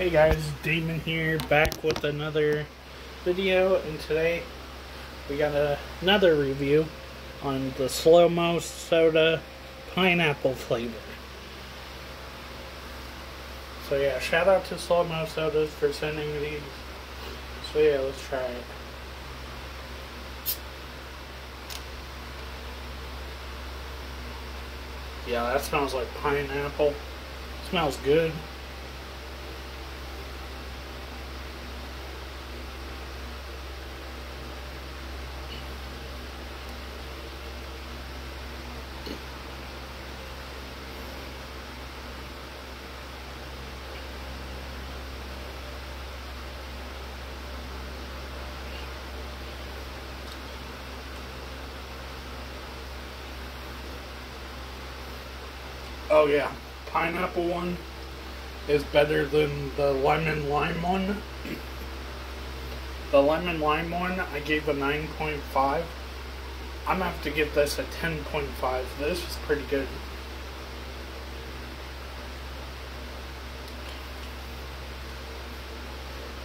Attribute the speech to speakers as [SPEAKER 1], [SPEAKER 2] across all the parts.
[SPEAKER 1] Hey guys, Damon here, back with another video, and today we got a, another review on the Slo Moe Soda Pineapple flavor. So yeah, shout out to Slo Moe Sodas for sending these. So yeah, let's try it. Yeah, that smells like pineapple. Smells good. Oh yeah, pineapple one is better than the lemon lime one. The lemon lime one I gave a 9.5. I'm gonna have to give this a 10.5. This is pretty good.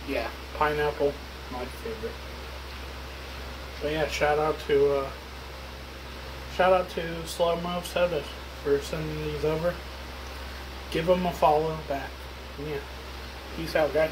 [SPEAKER 1] Yeah, pineapple, my favorite. But yeah, shout out to uh, shout out to Slo Moe Sodas for sending these over. Give them a follow back. Yeah. Peace out, guys.